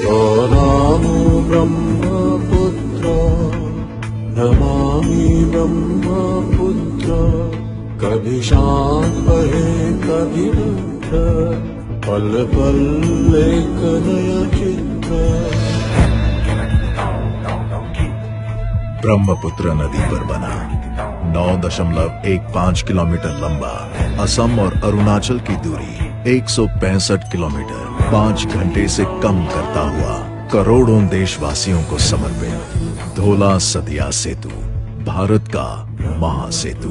रामो ब्रह्मपुत्र, नमामि ब्रह्मपुत्र। कभी शांत बहे कभी रुद्ध, पल पल एक नया चित्र। ब्रह्मपुत्र नदी पर बना, नौ दशमलव एक पाँच किलोमीटर लंबा, असम और अरुणाचल की दूरी। एक सौ पैंसठ किलोमीटर पाँच घंटे से कम करता हुआ करोड़ों देशवासियों को समर्पित धोला सदिया सेतु, भारत का महासेतु।